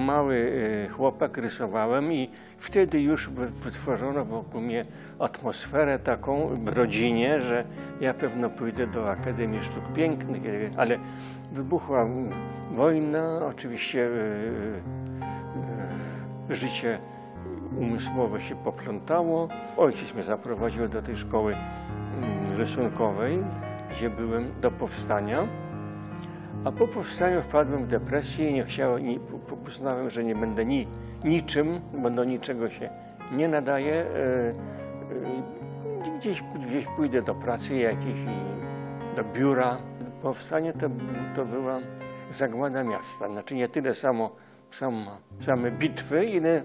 mały y, chłopak rysowałem i wtedy już wy- wytworzono wokół mnie atmosferę taką w rodzinie, że ja pewno pójdę do Akademii Sztuk Pięknych, ale wybuchła wojna, oczywiście y, y, życie umysłowe się poplątało. Ojciec mnie zaprowadził do tej szkoły mm, rysunkowej, gdzie byłem do powstania. A po powstaniu wpadłem w depresję i nie chciałem, nie, uznałem, że nie będę ni, niczym, bo do niczego się nie nadaje. E, e, gdzieś, gdzieś pójdę do pracy jakiejś, do biura. Powstanie to, to była zagłada miasta. Znaczy nie tyle samo, sam, same bitwy, ile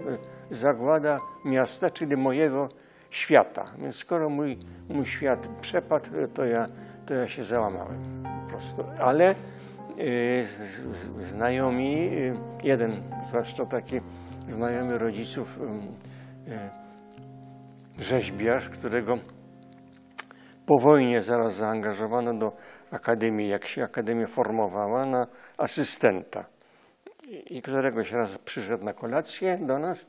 zagłada miasta, czyli mojego świata. Więc skoro mój, mój świat przepadł, to ja, to ja się załamałem po prostu. Ale znajomi, y, jeden zwłaszcza taki znajomy rodziców, y, y, rzeźbiarz, którego po wojnie zaraz zaangażowano do akademii, jak się akademia formowała, na asystenta. I, któregoś razu przyszedł na kolację do nas,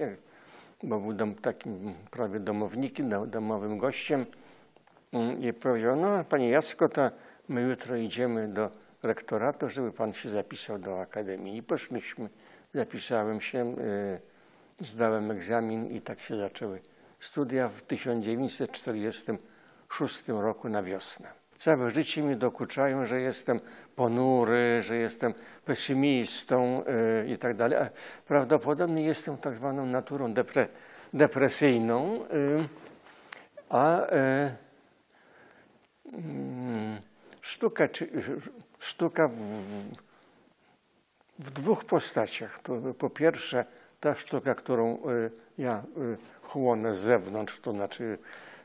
bo był dom, takim prawie domownikiem, do- domowym gościem. Mm, I powiedział, no panie Jacko, to my jutro idziemy do rektoratu, żeby pan się zapisał do akademii. I poszliśmy, zapisałem się, y, zdałem egzamin i tak się zaczęły studia w 1946 roku na wiosnę. Całe życie mi dokuczają, że jestem ponury, że jestem pesymistą y, i tak dalej. Prawdopodobnie jestem tak zwaną naturą depre, depresyjną, y, a y, mm, sztuka, czy, sztuka w, w- dwóch postaciach. To po pierwsze ta sztuka, którą y, ja y, chłonę z zewnątrz, to znaczy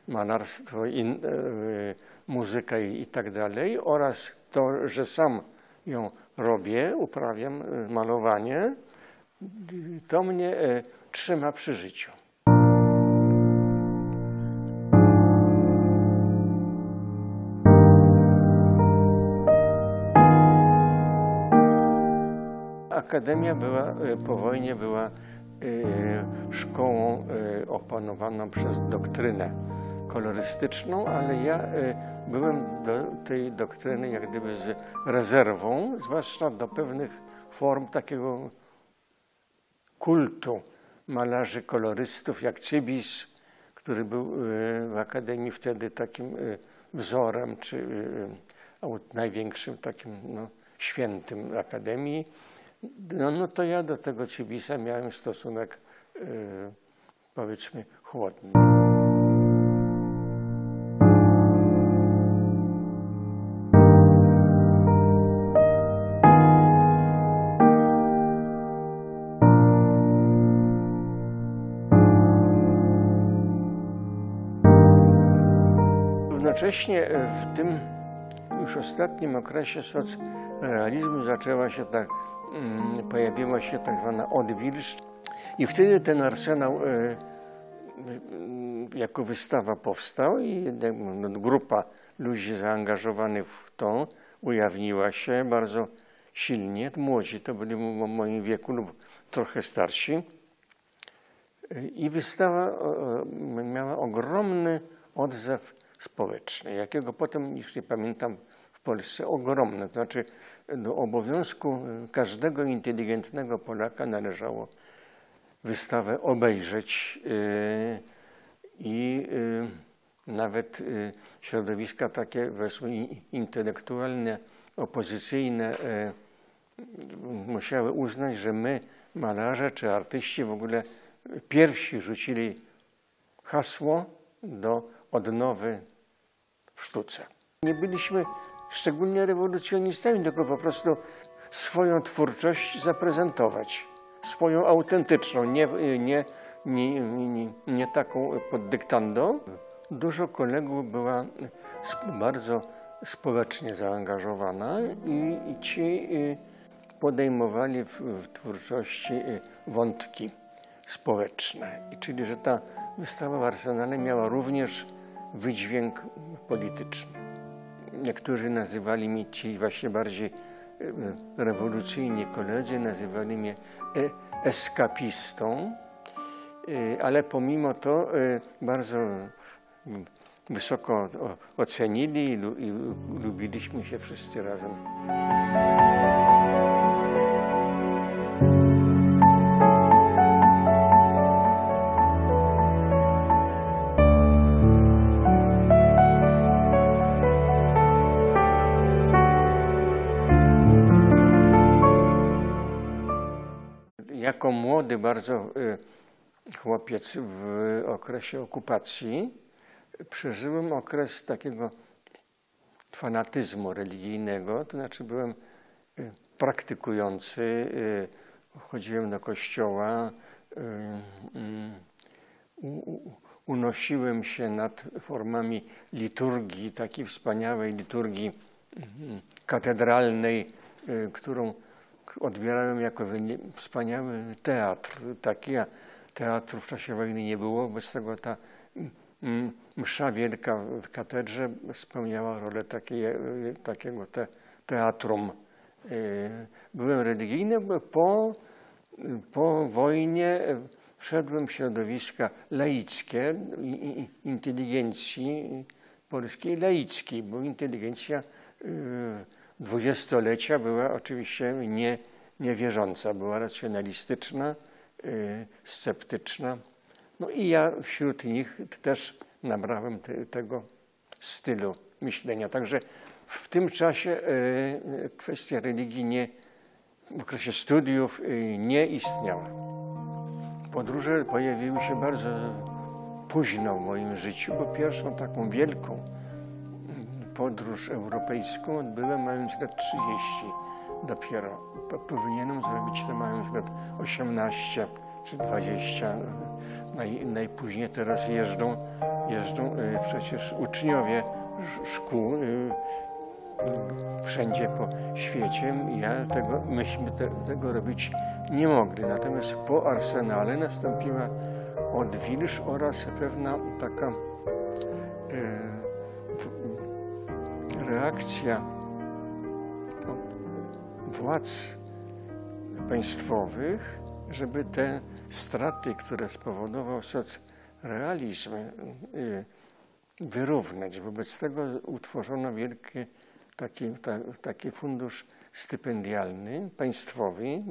malarstwo, in, y, muzyka i, i tak dalej, oraz to, że sam ją robię, uprawiam malowanie, to mnie trzyma przy życiu. Akademia była y, po wojnie była y, szkołą y, opanowaną przez doktrynę kolorystyczną, ale ja byłem do tej doktryny jak gdyby z rezerwą, zwłaszcza do pewnych form takiego kultu malarzy kolorystów jak Cybis, który był w Akademii wtedy takim wzorem, czy największym takim no, świętym Akademii. No, no to ja do tego Cybisa miałem stosunek y, powiedzmy chłodny. Równocześnie e, w tym już ostatnim okresie socrealizmu zaczęła się mm, pojawiła się tak zwana odwilż i wtedy ten arsenał e, mm, jako wystawa powstał i no, grupa ludzi zaangażowanych w to ujawniła się bardzo silnie. Młodzi to byli w moim wieku lub trochę starsi. I wystawa o, miała ogromny odzew społeczny, jakiego potem nie pamiętam w Polsce, ogromny. To znaczy do obowiązku każdego inteligentnego Polaka należało wystawę obejrzeć y, i y, nawet y, środowiska takie i- intelektualne, opozycyjne musiały uznać, że my, malarze czy artyści, w ogóle pierwsi rzucili hasło do odnowy w sztuce. Nie byliśmy szczególnie rewolucjonistami, tylko po prostu swoją twórczość zaprezentować, swoją autentyczną, nie, nie, nie, nie, nie taką pod dyktando. Dużo kolegów była bardzo społecznie zaangażowana i, i ci y, podejmowali w, w twórczości y, wątki społeczne. I czyli, że ta wystawa w Arsenale miała również wydźwięk polityczny. Niektórzy nazywali mi ci właśnie bardziej e, rewolucyjni koledzy nazywali mnie e, eskapistą, e, ale pomimo to bardzo mm, wysoko ocenili i lubiliśmy się wszyscy razem. Jako młody bardzo y, chłopiec w okresie okupacji przeżyłem okres takiego fanatyzmu religijnego, to znaczy byłem y, praktykujący, y, chodziłem do kościoła, unosiłem się nad formami liturgii, takiej wspaniałej liturgii katedralnej, którą odbierałem jako wspaniały teatr. Taki, teatru w czasie wojny nie było, wobec tego ta mm, msza wielka w katedrze spełniała rolę takiej, e, takiego te, teatrum. Y, Byłem religijny, bo po, po wojnie e, wszedłem w środowiska laickie, inteligencji polskiej laickiej, bo inteligencja dwudziestolecia była oczywiście nie, niewierząca, była racjonalistyczna, y, sceptyczna. No i ja wśród nich też nabrałem te, tego stylu myślenia. Także w tym czasie y, kwestia religii nie, w okresie studiów y, nie istniała. Podróże pojawiły się bardzo późno w moim życiu, bo pierwszą taką wielką podróż europejską odbyłem mając lat 30 dopiero. Po- Powinienem zrobić to mając lat 18 czy 20. Naj, najpóźniej teraz jeżdżą, jeżdżą y, przecież uczniowie sz- szkół y, wszędzie po świecie. Ja tego, myśmy te, tego robić nie mogli. Natomiast po arsenale nastąpiła odwilż oraz pewna taka e, reakcja władz państwowych, żeby te straty, które spowodował socrealizm, y, wyrównać. Wobec tego utworzono wielki taki, ta, taki fundusz stypendialny, państwowy,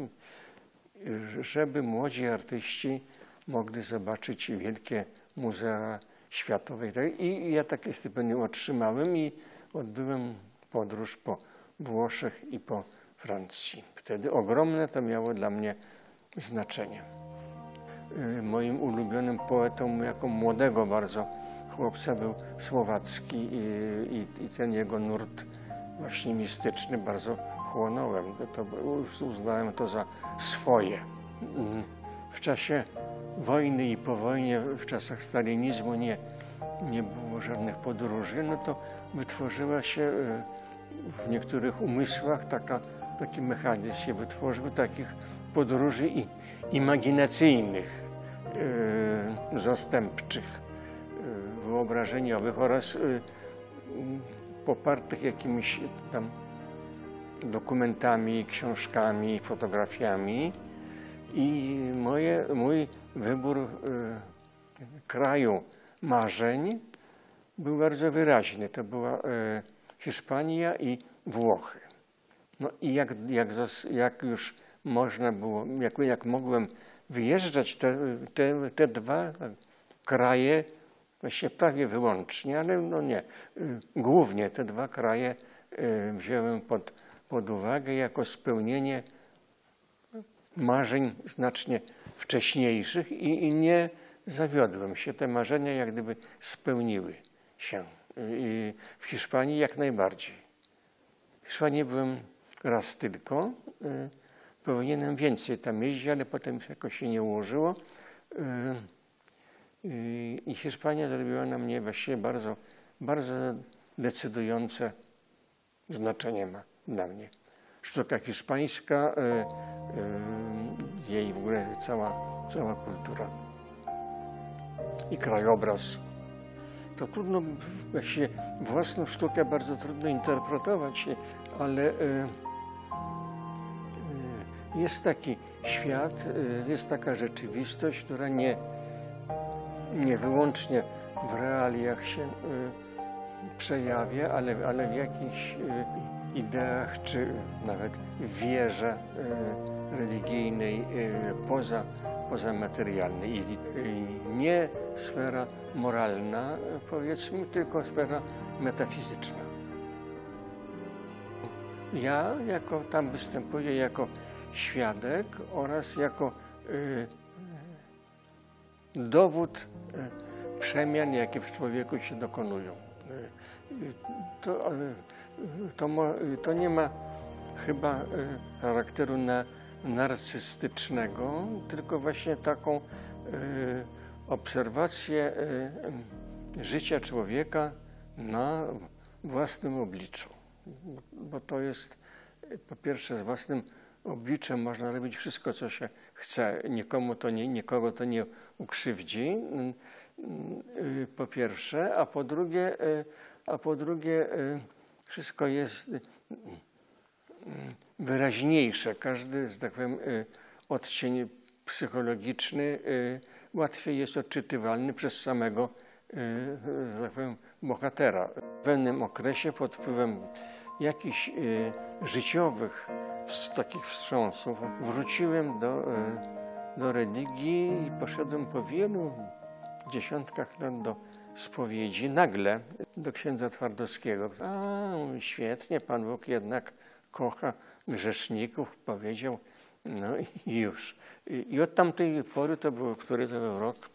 żeby młodzi artyści mogli zobaczyć wielkie muzea światowe. i tak. Ja takie stypendium otrzymałem i odbyłem podróż po Włoszech i po Francji. Wtedy ogromne to miało dla mnie znaczenie. Y, Moim ulubionym poetą jako młodego bardzo chłopca był Słowacki i, i, i ten jego nurt właśnie mistyczny bardzo chłonąłem. To, uznałem to za swoje. Mm. W czasie wojny i po wojnie, w czasach stalinizmu nie, nie było żadnych podróży, no to wytworzyła się y, w niektórych umysłach taka, taki mechanizm się wytworzył takich podróży imaginacyjnych, y, zastępczych, y, wyobrażeniowych oraz popartych jakimiś tam dokumentami, książkami, fotografiami. I moje, mój wybór kraju marzeń był bardzo wyraźny. To była y, Hiszpania i Włochy. No i jak, jak, jak już można było, jak, jak mogłem wyjeżdżać te, te, te dwa kraje, właściwie prawie wyłącznie, ale no nie, głównie te dwa kraje y, wziąłem pod, pod uwagę jako spełnienie marzeń znacznie wcześniejszych i, i nie zawiodłem się. Te marzenia jak gdyby spełniły się. I w Hiszpanii jak najbardziej. W Hiszpanii byłem raz tylko. y, Powinienem więcej tam jeździć, ale potem jakoś się nie ułożyło. Y, y, I Hiszpania zrobiła na mnie właściwie bardzo, bardzo decydujące znaczenie ma dla mnie. Sztuka hiszpańska, jej w ogóle cała, cała kultura i krajobraz. To trudno, właściwie własną sztukę bardzo trudno interpretować, ale y, jest taki świat, y, jest taka rzeczywistość, która nie, nie wyłącznie w realiach się przejawia, ale, ale w jakichś ideach, czy nawet wierze religijnej poza, pozamaterialnej. I, I nie sfera moralna, powiedzmy, tylko sfera metafizyczna. Ja jako tam występuję jako świadek oraz jako y, dowód y, przemian, jakie w człowieku się dokonują. Y, to, y, to, to nie ma chyba y, charakteru na, narcystycznego, tylko właśnie taką y, obserwację y, życia człowieka na własnym obliczu. Bo to jest po pierwsze z własnym obliczem można robić wszystko, co się chce. Nikomu to nie, nikogo to nie ukrzywdzi. y, Po pierwsze, a po drugie, a po drugie wszystko jest wyraźniejsze. Każdy, że tak powiem, y, odcień psychologiczny y, łatwiej jest odczytywalny przez samego, y, że tak powiem, bohatera. W pewnym okresie pod wpływem jakichś życiowych takich wstrząsów wróciłem do, do religii i poszedłem po wielu dziesiątkach lat do spowiedzi. Nagle do księdza Twardowskiego. A, świetnie, Pan Bóg jednak kocha grzeszników, powiedział. No i już. I, i od tamtej pory, to był, który to był rok?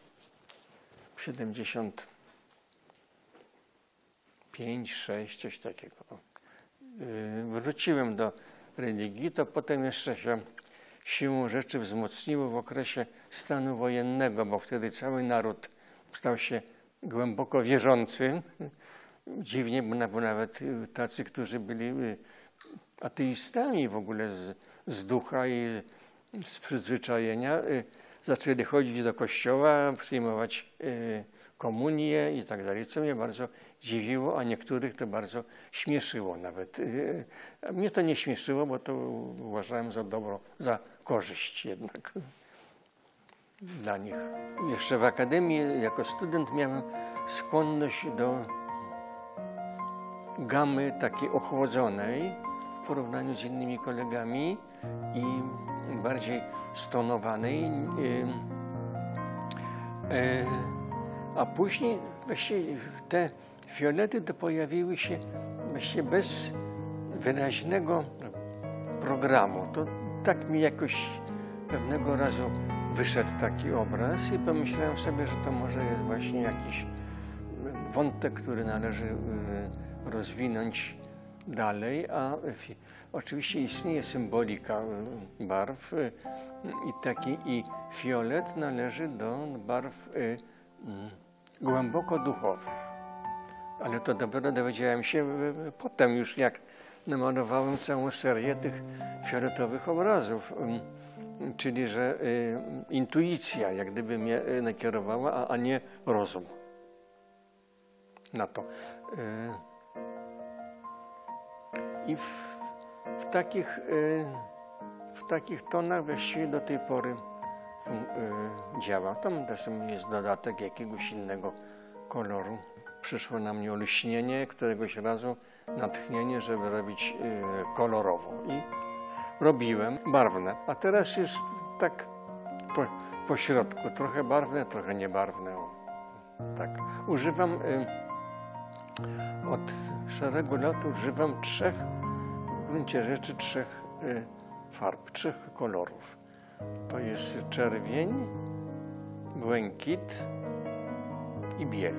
75, 6, coś takiego. Yy, Wróciłem do religii, to potem jeszcze się siłą rzeczy wzmocniło w okresie stanu wojennego, bo wtedy cały naród stał się głęboko wierzący. Dziwnie, bo na- bo nawet y, tacy, którzy byli y, ateistami w ogóle z, z ducha i z przyzwyczajenia, y, zaczęli chodzić do kościoła, przyjmować y, komunię i tak dalej, co mnie bardzo dziwiło, a niektórych to bardzo śmieszyło nawet. Y, Mnie to nie śmieszyło, bo to uważałem za dobro, za korzyść jednak dla nich. Jeszcze w akademii jako student miałem skłonność do gamy takiej ochłodzonej porównaniu z innymi kolegami i bardziej stonowanej. E, A później właściwie te fiolety to pojawiły się właściwie bez wyraźnego programu. To tak mi jakoś pewnego razu wyszedł taki obraz i pomyślałem sobie, że to może jest właśnie jakiś wątek, który należy y, rozwinąć dalej, a oczywiście istnieje symbolika y, barw y, i taki i fiolet należy do barw y, mm, głęboko duchowych. Ale to dopiero dowiedziałem się y, potem już, jak namalowałem całą serię tych fioletowych obrazów. Ym, Czyli, że intuicja jak gdyby mnie nakierowała, a nie rozum na to. I w, w, takich, y, w takich tonach właściwie do tej pory y, działa. Tam czasem jest dodatek jakiegoś innego koloru. Przyszło na mnie olśnienie, któregoś razu natchnienie, żeby robić y, kolorowo. I robiłem barwne. A teraz jest tak po, po środku, trochę barwne, trochę niebarwne. Tak. Używam od szeregu lat używam trzech, w gruncie rzeczy trzech y, farb, trzech kolorów. To jest czerwień, błękit i biel.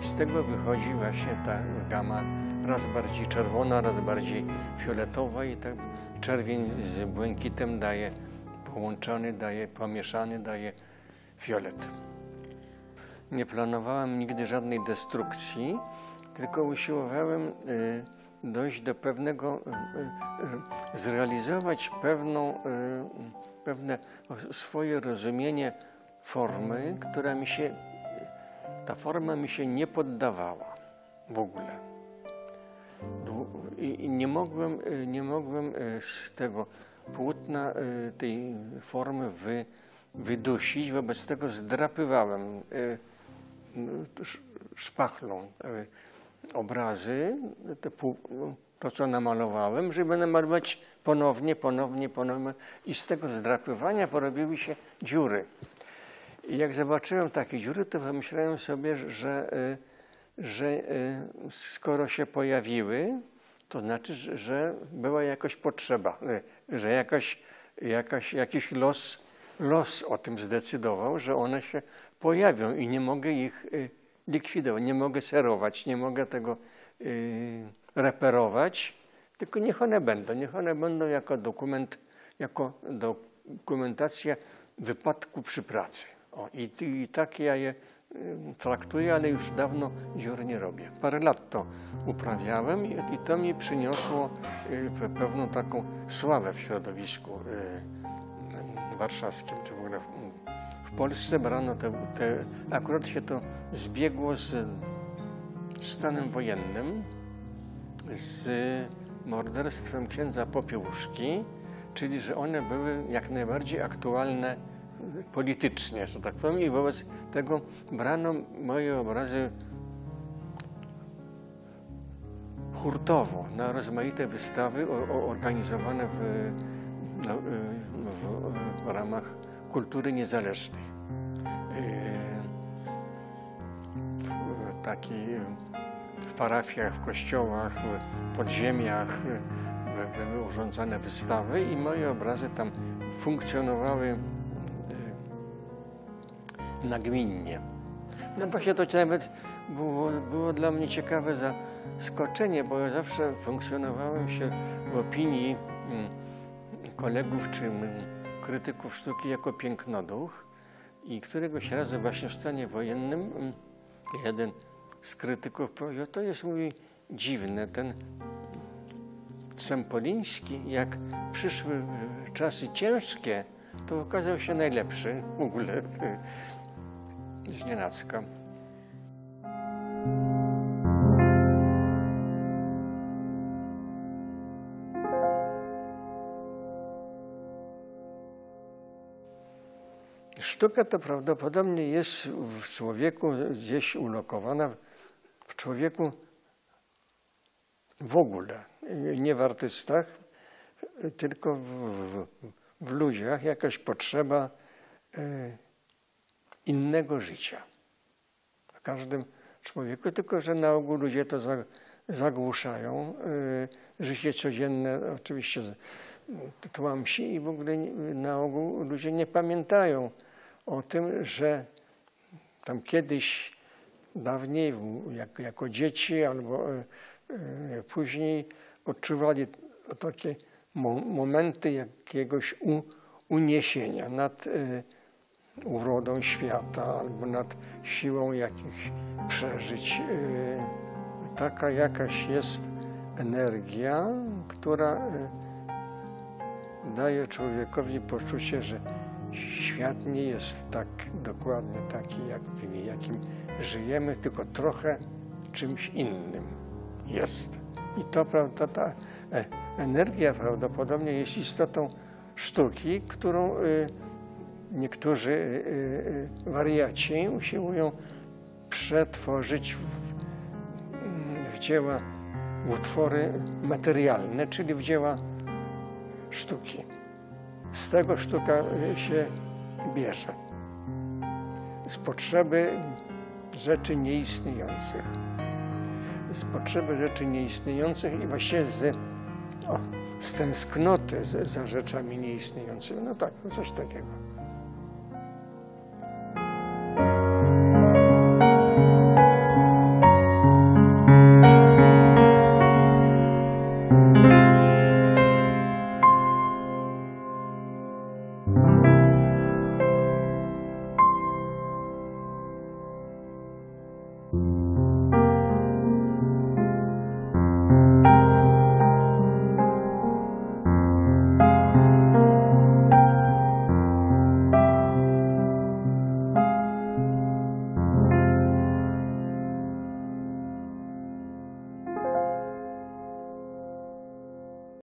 Z tego wychodzi właśnie ta gama raz bardziej czerwona, raz bardziej fioletowa i tak czerwień z błękitem daje połączony, daje pomieszany, daje fiolet. Nie planowałem nigdy żadnej destrukcji, tylko usiłowałem y, dojść do pewnego, y, y, zrealizować pewną, pewne swoje rozumienie formy, która mi się, ta forma mi się nie poddawała w ogóle. I nie mogłem, nie mogłem z tego płótna tej formy wy, wydusić, wobec tego zdrapywałem szpachlą y, obrazy, pół, to co namalowałem, żeby namalować ponownie, ponownie, ponownie i z tego zdrapywania porobiły się dziury. I jak zobaczyłem takie dziury, to pomyślałem sobie, że, y, że y, skoro się pojawiły, to znaczy, że- była jakoś potrzeba, że jakaś, jakaś, jakiś los, los o tym zdecydował, że one się pojawią i nie mogę ich y, likwidować, nie mogę serować, nie mogę tego y, reperować, tylko niech one będą, niech one będą jako dokument, jako dokumentacja wypadku przy pracy. O, i, I tak ja je y, traktuję, ale już dawno dziur nie robię. Parę lat to uprawiałem i, i to mi przyniosło y, pe- pewną taką sławę w środowisku y, warszawskim, czy w ogóle Polsce brano te, te, akurat się to zbiegło z stanem wojennym, z morderstwem księdza Popiełuszki, czyli że one były jak najbardziej aktualne politycznie, że tak powiem, i wobec tego brano moje obrazy hurtowo na rozmaite wystawy organizowane w, no, y, w, w ramach kultury niezależnej. W- Taki w parafiach, w kościołach, w podziemiach y, były urządzane wystawy i moje obrazy tam funkcjonowały y, nagminnie. No właśnie to nawet było, było dla mnie ciekawe zaskoczenie, bo ja zawsze funkcjonowałem się w opinii mm, kolegów czy mm, krytyków sztuki jako pięknoduch i któregoś razu właśnie w stanie wojennym mm, jeden z krytyków powiedział, to jest mówi dziwne, ten Sempoliński, jak przyszły y, czasy ciężkie, to okazał się najlepszy w ogóle y, z nienacka. Sztuka to prawdopodobnie jest w człowieku gdzieś ulokowana, w człowieku w ogóle, nie w artystach, tylko w, w, w ludziach jakaś potrzeba e, innego życia. W każdym człowieku, tylko że na ogół ludzie to za- zagłuszają. E, Życie codzienne oczywiście tłamsi i w ogóle na ogół ludzie nie pamiętają o tym, że tam kiedyś, dawniej, jak, jako dzieci albo e, e, później odczuwali takie mo, momenty jakiegoś uniesienia nad e, urodą świata albo nad siłą jakichś przeżyć. Taka jakaś jest energia, która daje człowiekowi poczucie, że świat nie jest tak dokładnie taki, jak, jakim żyjemy, tylko trochę czymś innym jest. I to prawda, ta e, energia prawdopodobnie jest istotą sztuki, którą y, niektórzy y, y, wariaci usiłują przetworzyć w, w dzieła, w utwory materialne, czyli w dzieła sztuki. Z tego sztuka y, się bierze. Z potrzeby rzeczy nieistniejących. Z potrzeby rzeczy nieistniejących i właściwie z, o, z tęsknoty z, za rzeczami nieistniejącymi. No tak, no coś takiego.